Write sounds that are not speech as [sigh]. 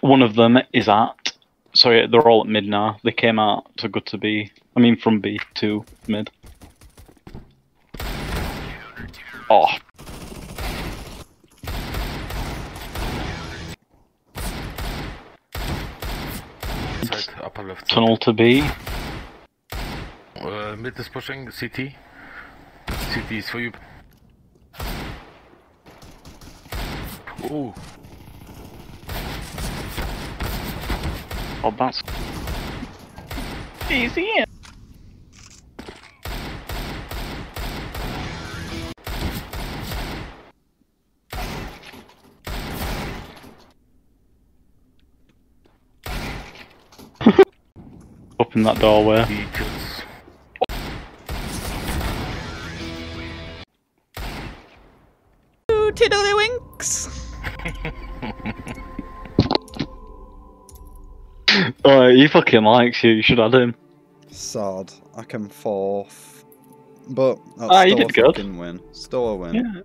One of them is at. Sorry, they're all at mid now. They came out to go to B. I mean, from B to mid. Oh, tunnel to B. Uh, mid is pushing, CT. CT is for you. Ooh, Oh, that's easy. in. Open that doorway. he kills. Ooh, tiddlywinks. [laughs] Oh, he fucking likes you. You should add him. Sad. I came fourth. But that's Ah, you did a good. win. Still a win. Yeah.